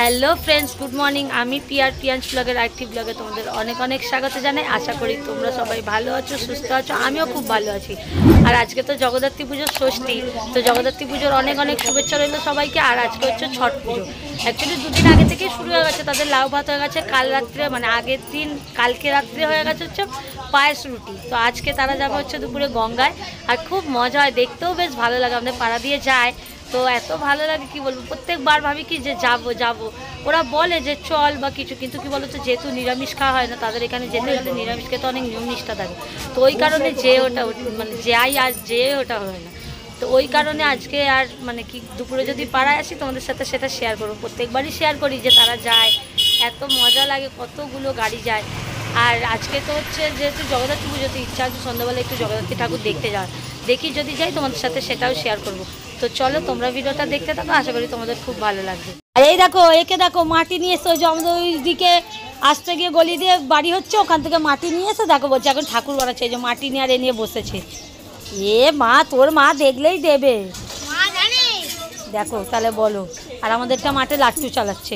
Hello friends good morning আমি পিয়ার পিয়ান্স ব্লগের অ্যাক্টিভ ব্লগে তোমাদের অনেক অনেক স্বাগত জানাই। আশা করি তোমরা সবাই ভালো আছো, সুস্থ আছো। আমিও খুব ভালো আছি। আর আজকে তো জগদ্ধাত্রী পুজোর ষষ্ঠী। তো জগদ্ধাত্রী পুজোর অনেক অনেক শুভেচ্ছা রইল সবাইকে। আর আজকে হচ্ছে ছট পুজো। অ্যাকচুয়ালি দুদিন আগে থেকেই শুরু হয়ে গেছে। তাদের লাউ ভাত হয়ে গেছে, কাল রাত্রে মানে আগের দিন, কালকে রাত্রে হয়ে গেছে হচ্ছে পায়েস রুটি। তো আজকে তারা যাবে হচ্ছে দুপুরে গঙ্গায়। আর খুব মজা হয়, দেখতেও বেশ ভালো লাগে। আমাদের পাড়া দিয়ে যায়। তো এত ভালো লাগে, কি বলব? প্রত্যেকবার ভাবি কি যে যাব যাব। ওরা বলে যে চল বা কিছু, কিন্তু কি বলতো, যেহেতু নিরামিষ খাওয়া হয় না, তাদের এখানে যেতে গেলে নিরামিষ খেতে অনেক নিয়ম নিষ্ঠা থাকে। তো ওই কারণে যে ওটা মানে যাই আর যে ওটা হয় না। তো ওই কারণে আজকে আর মানে কি, দুপুরে যদি পাড়ায় আসি, তোমাদের সাথে সেটা শেয়ার করব। প্রত্যেকবারই শেয়ার করি যে তারা যায়, এত মজা লাগে, কতগুলো গাড়ি যায়। আর আজকে তো হচ্ছে যেহেতু জগদ্ধাত্রী পুজোতে ইচ্ছা আছে সন্ধ্যাবেলা একটু জগদ্ধাত্রী ঠাকুর দেখতে যাওয়ার। দেখি যদি যাই তোমাদের সাথে সেটাও শেয়ার করব। তো চলো তোমরা ভিডিওটা দেখতে থাকো আশা করি তোমাদের খুব ভালো লাগবে। আর এই দেখো একে দেখো মাটি নিয়ে এসে ওই যে আমাদের ওই দিকে আসতে গিয়ে গলি দিয়ে বাড়ি হচ্ছে ওখান থেকে মাটি নিয়ে এসে দেখো বলছে এখন ঠাকুর বানাচ্ছে এই যে মাটি নিয়ে আর এ নিয়ে বসেছে। এ মা তোর মা দেখলেই দেবে। দেখো তাহলে বলো আর আমাদেরটা মাঠে লাট্টু চালাচ্ছে।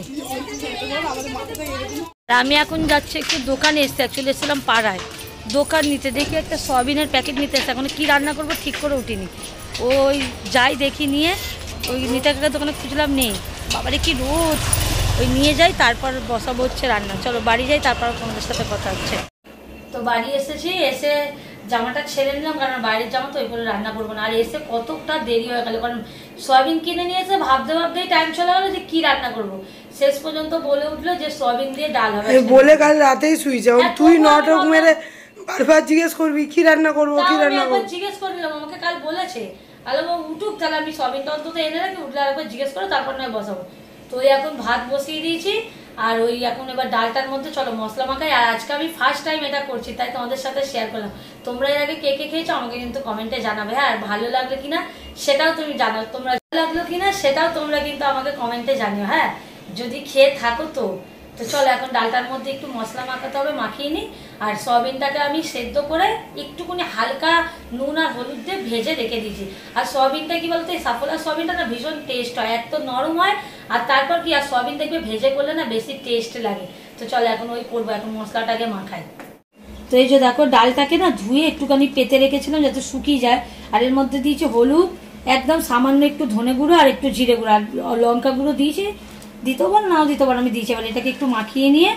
আর আমি এখন যাচ্ছি একটু দোকানে এসছি অ্যাকচুয়ালি এসেছিলাম পাড়ায়। দোকান নিতে দেখি একটা সয়াবিনের প্যাকেট নিতে এসে এখন কি রান্না করব ঠিক করে উঠিনি। ওই যাই দেখি নিয়ে ওই নিতে একটা দোকানে খুঁজলাম নেই। বাবারে কি রোদ। ওই নিয়ে যাই তারপর বসাবো হচ্ছে রান্না। চলো বাড়ি যাই তারপর তোমাদের সাথে কথা হচ্ছে। তো বাড়ি এসেছি এসে জামাটা ছেড়ে নিলাম কারণ বাইরের জামা তো ওই করে রান্না করব না। আর এসে কতটা দেরি হয়ে গেল কারণ সয়াবিন কিনে নিয়ে এসে ভাবতে ভাবতেই টাইম চলে গেলো যে কি রান্না করব। শেষ পর্যন্ত বলে উঠল যে সয়াবিন দিয়ে ডাল হবে। বলে কাল রাতেই শুয়েছে। হ্যাঁ, তুই নটক মেরে বারবার জিজ্ঞেস করবি কি রান্না করব কি রান্না করব? জিজ্ঞেস করে নিলাম আমাকে কাল বলেছে। তাহলে ও উঠুক তাহলে আমি সয়াবিনটা অন্তত এনে রাখি উঠলে আরেকবার জিজ্ঞেস করে তারপর নয় বসাবো। তো ওই এখন ভাত বসিয়ে দিয়েছি আর ওই এখন এবার ডালটার মধ্যে চলো মশলা মাখাই আর আজকে আমি ফার্স্ট টাইম এটা করছি তাই তোমাদের সাথে শেয়ার করলাম। তোমরা এর আগে কে কে খেয়েছো আমাকে কিন্তু কমেন্টে জানাবে হ্যাঁ আর ভালো লাগল কিনা সেটাও তুমি জানাও। তোমরা ভালো লাগল কিনা সেটাও তোমরা কিন্তু আমাকে কমেন্টে জানিও হ্যাঁ। যদি খেয়ে থাকো তো তো চলো, এখন ডালটার মধ্যে একটু মশলা মাখাতে হবে, মাখিয়ে নিই আর সয়াবিনটাকে আমি সেদ্ধ করে একটুখানি হালকা নুন আর হলুদ দিয়ে ভেজে রেখে দিয়েছি। আর সয়াবিনটা কি বলতো, এই সাফোলা সয়াবিনটা না ভীষণ টেস্ট হয় এক তো নরম হয়। আর তারপর কি, আর সয়াবিন দেখবে ভেজে করলে না বেশি টেস্ট লাগে। তো চলো, এখন ওই করব, এখন মশলাটাকে মাখাই। তো এই যে দেখো, ডালটাকে না ধুয়ে একটুখানি পেতে রেখেছিলাম যাতে শুকিয়ে যায়। আর এর মধ্যে দিয়েছি হলুদ, একদম সামান্য একটু ধনে গুঁড়ো আর একটু জিরে গুঁড়ো। আর লঙ্কা গুঁড়ো দিয়েছি দিতেও পারো নাও দিতে পারো আমি দিয়েছি। এবার এটাকে একটু মাখিয়ে নিয়ে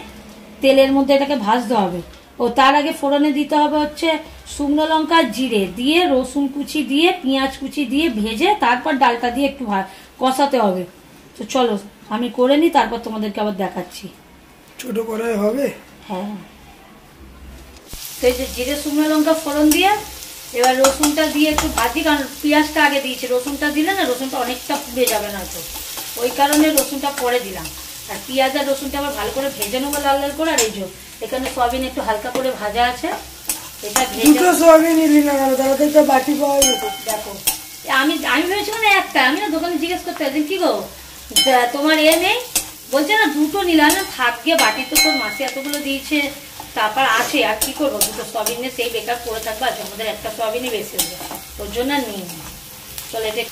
তেলের মধ্যে এটাকে ভাজতে হবে। ও তার আগে ফোড়নে দিতে হবে হচ্ছে শুকনো লঙ্কা জিরে দিয়ে রসুন কুচি দিয়ে পেঁয়াজ কুচি দিয়ে ভেজে তারপর ডালটা দিয়ে একটু কষাতে হবে। তো চলো আমি করে নিই তারপর তোমাদেরকে আবার দেখাচ্ছি। ছোট করাই হবে? হ্যাঁ। তো এই যে জিরে শুকনো লঙ্কা ফোড়ন দিয়ে এবার রসুনটা দিয়ে একটু ভাজি কারণ পেঁয়াজটা আগে দিয়েছি। রসুনটা দিলে না রসুনটা অনেকটা পুড়ে যাবে না তো ওই কারণে রসুনটা পরে দিলাম। আর পেঁয়াজ আর রসুনটা আবার ভালো করে ভেজে নেব লাল লাল করে আর এই যে এখানে সয়াবিন একটু হালকা করে ভাজা আছে এটা দুটো সোয়াবিন নিলি না কেন? তাহলে তো একটা বাটি পাওয়া যেত দেখো আমি আমি ভেবেছিলাম একটা আমি না দোকানে জিজ্ঞেস করতে কি গো তোমার এ নেই? বলছে না দুটো নিলাম না থাক গিয়ে বাটিতে তোর মাসে এতগুলো দিয়েছে তারপর আছে আর কি করব? দুটো সয়াবিন নিয়ে সেই বেকার পড়ে থাকবে আছে আমাদের একটা সয়াবিনই বেশি হবে ওর জন্য নিই। চলো এটা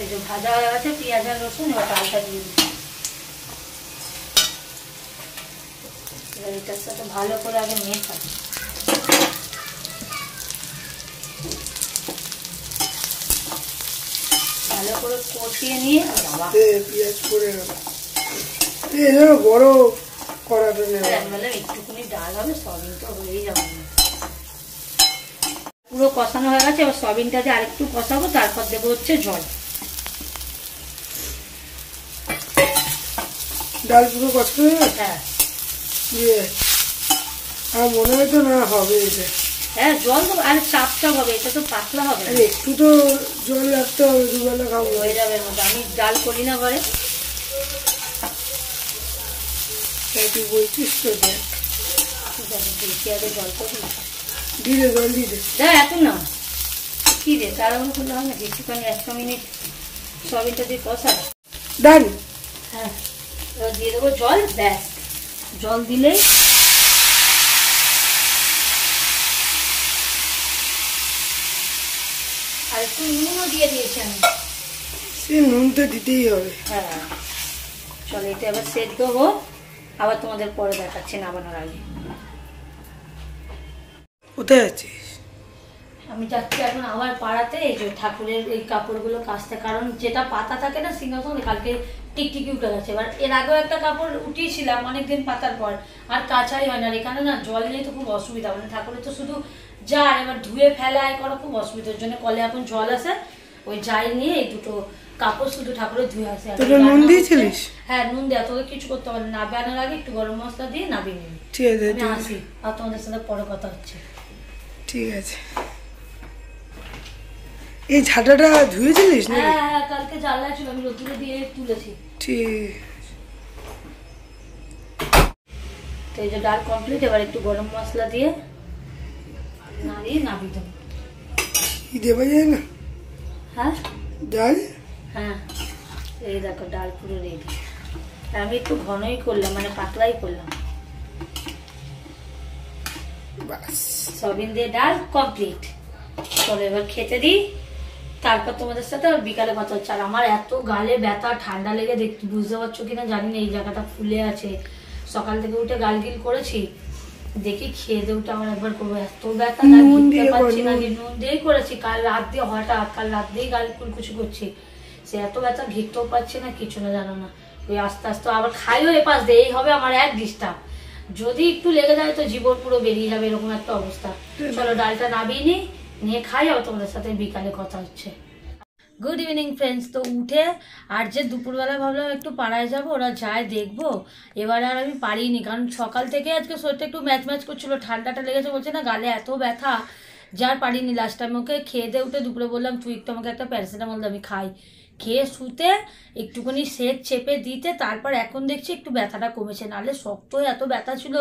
এই যে ভাজা হয়ে গেছে পেঁয়াজ আর রসুন এবার ডালটা দিয়ে দিই এবার এটার সাথে ভালো করে আগে মেখা। ভালো করে কষিয়ে নিয়ে পেঁয়াজ গেল বড় কড়াটা একটুখানি ডাল হবে সয়াবিন তো হয়েই যাবে। পুরো কষানো হয়ে গেছে এবার সয়াবিনটা দিয়ে আরেকটু কষাবো তারপর দেবো হচ্ছে জল। ডাল পুরো কষ্ট হয়ে। দিয়ে আর মনে হয় তো না হবে এটা। হ্যাঁ জল দেবো আর চাপ চাপ হবে এটা তো পাতলা হবে আর একটু তো জল রাখতে হবে দুবেলা খাব। হয়ে যাবে মধ্যে আমি ডাল করি না ঘরে। তাই বলছিস তো দেখ। জল তো জল দেখ এখন না। কি রে তাড়াহুড়ো করলে হয় না কিছুক্ষণ একশো মিনিট সয়াবিনটা দিয়ে কষা। ডান এবার দিয়ে দেবো জল ব্যাস। জল দিলেই আর একটু নুনও দিয়ে দিয়েছি আমি। সে নুন তো দিতেই হবে। হ্যাঁ। চলো এটা এবার সেদ্ধ হোক। আবার তোমাদের পরে দেখাচ্ছি নামানোর আগে। কোথায় আছিস আমি যাচ্ছি এখন আবার পাড়াতে এই যে ঠাকুরের এই কাপড়গুলো কাচতে। কারণ যেটা পাতা থাকে না সিংহাসনে কালকে টিকটিকি উঠে গেছে। এবার এর আগেও একটা কাপড় উঠিয়েছিলাম অনেকদিন পাতার পর আর কাচাই হয় না আর এখানে না জল নিয়ে তো খুব অসুবিধা। মানে ঠাকুরের তো শুধু যার এবার ধুয়ে ফেলায় করা খুব অসুবিধার জন্য কলে এখন জল আসে ওই যাই নিয়ে এই দুটো কাপড় শুধু ঠাকুরের ধুয়ে আসে নুন দিয়েছিলিস? হ্যাঁ নুন দেওয়া তোকে কিছু করতে হবে না। নাবানোর আগে একটু গরম মশলা দিয়ে নাবিয়ে নিবি। ঠিক আছে আমি ঠিক আছে। আসি। আর তোমাদের সাথে পরে কথা হচ্ছে। ঠিক আছে। এই ঝাঁটাটা ধুয়েছিলিস না হ্যাঁ হ্যাঁ কালকে জ্বালা ছিল আমি রোদ্দুরে দিয়ে তুলেছি। ঠিক তো এই যে ডাল কমপ্লিট এবার একটু গরম মশলা দিয়ে নাড়িয়ে নাবি দেবো। কি দেওয়া যায় না? হ্যাঁ? ডাল? হ্যাঁ এই দেখো ডাল পুরো রেডি আমি একটু ঘনই করলাম মানে পাতলাই করলাম। বাস। সয়াবিন দিয়ে ডাল কমপ্লিট চলো এবার খেতে দিই। তারপর তোমাদের সাথে আবার বিকালে কথা হচ্ছে। আর আমার এত গালে ব্যথা ঠান্ডা লেগে দেখ বুঝতে পারছ কিনা জানি না এই জায়গাটা ফুলে আছে। সকাল থেকে উঠে গালগিল করেছি। দেখি খেয়ে দিয়ে উঠে আমার একবার করব। এত ব্যথা না কর, পারছি না নুন। দিয়েই করেছি। কাল রাত দিয়ে হঠাৎ কাল রাত দিয়েই গাল কুলকুচি করছি। সে এত ব্যথা ঘিরতেও পারছি না কিছু না জানো না। ওই আস্তে আস্তে আবার খাইও এ পাশ দিয়ে এই হবে আমার এক ডিস্টার্ব। যদি একটু লেগে যায় তো জীবন পুরো বেরিয়ে যাবে এরকম একটা অবস্থা। চলো ডালটা নাবিয়ে নিই। নিয়ে খাই, আবার তোমাদের সাথে বিকালে কথা হচ্ছে। গুড ইভিনিং ফ্রেন্ডস তো উঠে আর যে দুপুরবেলা ভাবলাম একটু পাড়ায় যাব, ওরা যায়, দেখব। এবার আর আমি পারিনি, কারণ সকাল থেকে আজকে শরীরটা একটু ম্যাচ ম্যাচ করছিল, ঠান্ডাটা লেগেছে, বলছে না, গালে এত ব্যথা, যার পারিনি। লাস্ট টাইম ওকে খেয়ে দিয়ে উঠে দুপুরে বললাম, তুই একটু আমাকে একটা প্যারাসিটামল আমি খাই। খেয়ে শুতে একটুখানি সেক চেপে দিতে তারপর এখন দেখছি একটু ব্যথাটা কমেছে। নাহলে শক্ত এত ব্যথা ছিল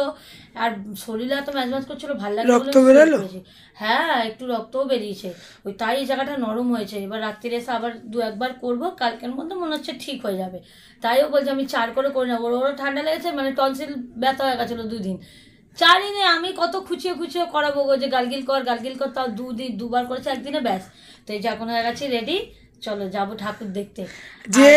আর শরীরে এত ম্যাচ করছিল ভালো লাগে হ্যাঁ একটু রক্তও বেরিয়েছে। ওই তাই এই জায়গাটা নরম হয়েছে। এবার রাত্রিরে এসে আবার দু একবার করব কালকের মধ্যে মনে হচ্ছে ঠিক হয়ে যাবে। তাইও বলছে আমি চার করে করে নেব। ওর ওরও ঠান্ডা লেগেছে মানে টনসিল ব্যথা হয়ে গেছিল দুদিন। চারই নেই আমি কত খুঁচিয়ে খুঁচিয়ে করাবো গো যে গালগিল কর গালগিল কর তাও দুদিন দুবার করেছে একদিনে ব্যাস। তো এই যে এখন হয়ে গেছে রেডি। চলো যাব ঠাকুর দেখতে। যে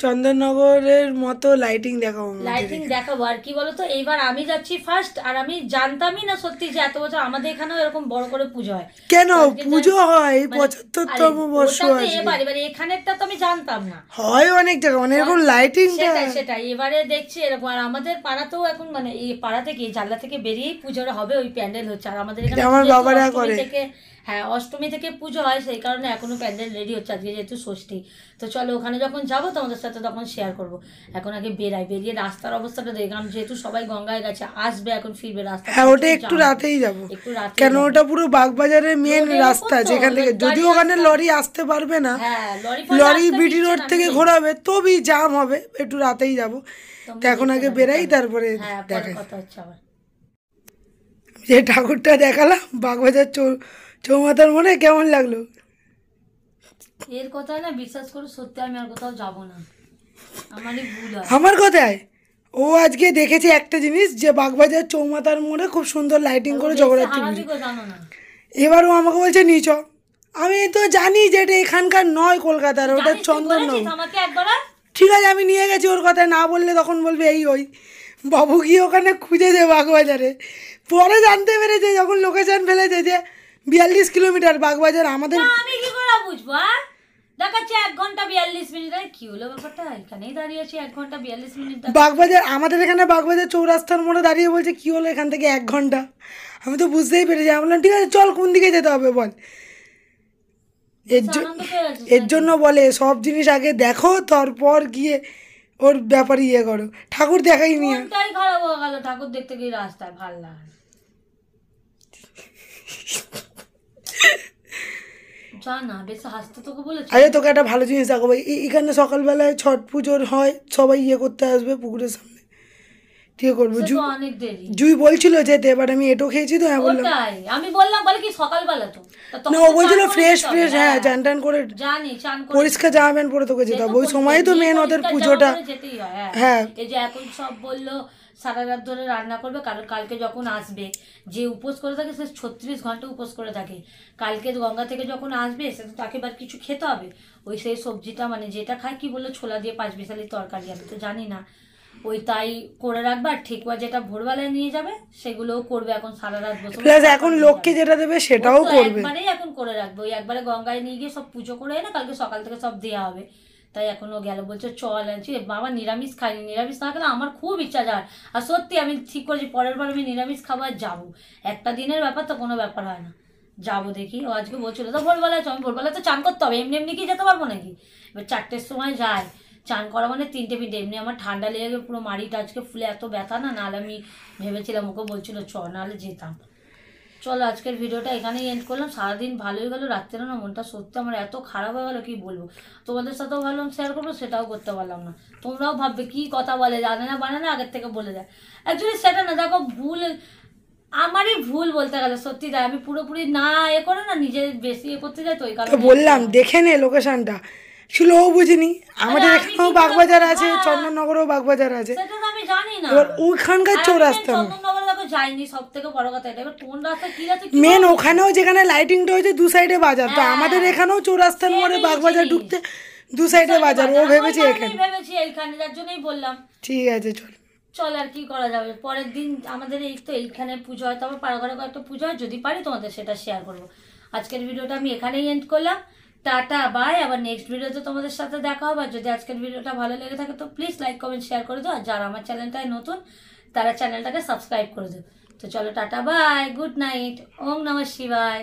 চন্দননগরের মতো লাইটিং দেখাবো লাইটিং দেখাবো আর কি বলতো এইবার আমি যাচ্ছি ফার্স্ট আর আমি জানতামই না সত্যি যে এত বছর আমাদের এখানেও এরকম বড় করে পুজো হয়। কেন? পুজো হয় মানে- পঁচাত্তরতম বর্ষ আছে। এবার এবার এখানেরটা তো আমি জানতাম না। হয় অনেক জায়গা মানে এরকম লাইটিংটা সেটাই সেটাই এবারে দেখছি এরকম আর আমাদের পাড়াতেও এখন মানে এই পাড়া থেকে জানলা থেকে বেরিয়েই পুজোটা হবে ওই প্যান্ডেল হচ্ছে আর আমাদের এখানে আমার বাবারা করে। থেকে হ্যাঁ অষ্টমী থেকে পুজো হয় সেই কারণে এখনও প্যান্ডেল রেডি হচ্ছে। আজকে যেহেতু ষষ্ঠী তো চলো ওখানে যখন যাব তোমাদের সাথে তখন শেয়ার করব। এখন আগে বেরাই বেরিয়ে রাস্তার অবস্থাটা দেখি কারণ যেহেতু সবাই গঙ্গায় গেছে আসবে এখন ফিরবে রাস্তা। হ্যাঁ ওটা একটু রাতেই যাব। একটু রাতে কেন ওটা পুরো বাগবাজারের মেন রাস্তা যেখান থেকে যদি ওখানে লরি আসতে পারবে না হ্যাঁ লরি বিটি রোড থেকে ঘোরাবে তবেই জাম হবে একটু রাতেই যাব। তো এখন আগে বেরাই তারপরে হ্যাঁ দেখা কথা হচ্ছে আবার। যে ঠাকুরটা দেখালাম বাগবাজার চৌ চৌমাথার মনে কেমন লাগল? এর কথা না বিশ্বাস করে সত্যি আমি আর কোথাও যাব না। আমারই ভুল আমার কথায়? ও আজকে দেখেছে একটা জিনিস যে বাগবাজার চৌমাথার মোড়ে খুব সুন্দর লাইটিং করে হারাবি পুজো গো জানো না। এবার ও আমাকে বলছে নিচ আমি তো জানি যে এটা এখানকার নয় কলকাতার ওটা চন্দননগর। আমাকে একবার ঠিক আছে আমি নিয়ে গেছি ওর কথা না বললে তখন বলবে এই ওই। বাবু গিয়ে ওখানে খুঁজেছে বাগবাজারে। পরে জানতে পেরেছে যখন লোকেশন ফেলেছে যে বিয়াল্লিশ কিলোমিটার বাগবাজার আমাদের আমি কি করে বুঝব আর? দেখাচ্ছে এক ঘণ্টা বিয়াল্লিশ মিনিট। আরে কি হলো ব্যাপারটা? এখানেই দাঁড়িয়ে আছি এক ঘণ্টা বিয়াল্লিশ মিনিট বাগবাজার আমাদের এখানে বাগবাজার চৌরাস্তার মোড়ে দাঁড়িয়ে বলছে কি হলো এখান থেকে এক ঘণ্টা? আমি তো বুঝতেই পেরেছি। আমি বললাম ঠিক আছে চল কোন দিকে যেতে হবে বল। এর গেছিস এর জন্য বলে সব জিনিস আগে দেখো তারপর গিয়ে ওর ব্যাপারে ইয়ে করো। ঠাকুর দেখাই নিয়ে খারাপ হয়ে গেল ঠাকুর দেখতে গিয়ে রাস্তায় ভালো লাগে না। যা না বেশ হাসতে তোকে বলেছি। আরে তোকে একটা ভালো জিনিস দেখাবো। এখানে সকালবেলায় ছট পুজোর হয় সবাই ইয়ে করতে আসবে পুকুরের সামনে। দিয়ে করব? সে জু তো অনেক দেরি। জুই বলছিল যেতে এবার আমি এটো খেয়েছি তো হ্যাঁ বললাম আমি বললাম বলে কি সকালবেলা তো। না ও বলছিল ফ্রেশ ফ্রেশ হ্যাঁ চান টান করে জানি চান করে পরিষ্কার জামা প্যান্ট পরে তোকে যেতে হবে ওই সময় তো মেন ওদের পুজোটা হ্যাঁ। হ্যাঁ। এই যে এখন সব বলল সারা রাত ধরে রান্না করবে কারণ কালকে যখন আসবে যে উপোস করে থাকে সে ছত্রিশ ঘণ্টা উপোস করে থাকে। কালকে গঙ্গা থেকে যখন আসবে সে তো তাকে এবার কিছু খেতে হবে। ওই সেই সবজিটা মানে যেটা খায় কি বলল ছোলা দিয়ে পাঁচ বিশালি তরকারি আমি তো জানি না। ওই তাই করে রাখবে আর ঠিকুয়া যেটা ভোরবেলায় নিয়ে যাবে সেগুলোও করবে এখন সারা রাত বসে। প্লাস এখন লোককে যেটা দেবে সেটাও করবে। একবারেই এখন করে রাখবে। ওই একবারে গঙ্গায় নিয়ে গিয়ে সব পুজো করে এনে কালকে সকাল থেকে সব দেওয়া হবে। তাই এখন ও গেল। বলছে, চল, আনছি। বাবা, নিরামিষ খাইনি। নিরামিষ না খেলে আমার খুব ইচ্ছা যায়। আর সত্যি, আমি ঠিক করেছি, পরের বার আমি নিরামিষ খাবার যাব। একটা দিনের ব্যাপার তো কোনো ব্যাপার হয় না। যাব দেখি। ও আজকে বলছিল, তো ভোরবেলায় চল, ভোরবেলায় তো চান করতে হবে। এমনি এমনি কি যেতে পারব নাকি? এবার চারটের সময় যায় চান করা মানে তিনটে মিনিট এমনি আমার ঠান্ডা লেগে পুরো মাড়িটা আজকে ফুলে এত ব্যথা না। নাহলে আমি ভেবেছিলাম, ওকে বলছিল, চ, নাহলে যেতাম। চলো আজকের ভিডিওটা এখানেই এন্ড করলাম। সারাদিন ভালোই গেল, রাত্রে না মনটা সত্যি আমার এত খারাপ হয়ে গেলো, কি বলব? তোমাদের সাথেও ভাবলাম শেয়ার করব, সেটাও করতে পারলাম না। তোমরাও ভাববে, কি কথা বলে, জানে না, বানে না, আগের থেকে বলে দেয় অ্যাকচুয়ালি সেটা না, দেখো ভুল, আমারই ভুল বলতে গেলে সত্যি তাই। আমি পুরোপুরি না এ করে না, নিজে বেশি এ করতে যাই তো, ওই কারণে। বললাম, দেখে নে লোকেশনটা ছিল ও বুঝিনি। আমাদের এখানেও বাগবাজার আছে হ্যাঁ। চন্দননগরেও বাগবাজার আছে। এবার ওইখানকার চৌরাস্তা মেন ওখানেও যেখানে লাইটিংটা হয়েছে দু সাইডে বাজার। তো হ্যাঁ। আমাদের এখানেও চৌরাস্তার মোড়ে বাগবাজার। ঢুকতে দু সাইডে বাজার। ও ভেবেছি এখানে। ভেবেছি এইখানে যার জন্যই বললাম। ঠিক আছে চল। চল আর কি করা যাবে। পরের দিন আমাদের এই তো এইখানে পুজো হয় তবে পাড়াঘরে কয়েকটা পুজো হয়। যদি পারি তোমাদের সেটা শেয়ার করব। আজকের ভিডিওটা আমি এখানেই এন্ড করলাম। টাটা বাই আবার নেক্সট ভিডিওতে তোমাদের সাথে দেখা হবে। আর যদি আজকের ভিডিওটা ভালো লেগে থাকে, তো প্লিজ লাইক কমেন্ট শেয়ার করে দিও। আর যারা আমার চ্যানেলটায় নতুন, তারা চ্যানেলটাকে সাবস্ক্রাইব করে দিও। তো চলো টাটা বাই গুড নাইট ওম নমঃ শিবায়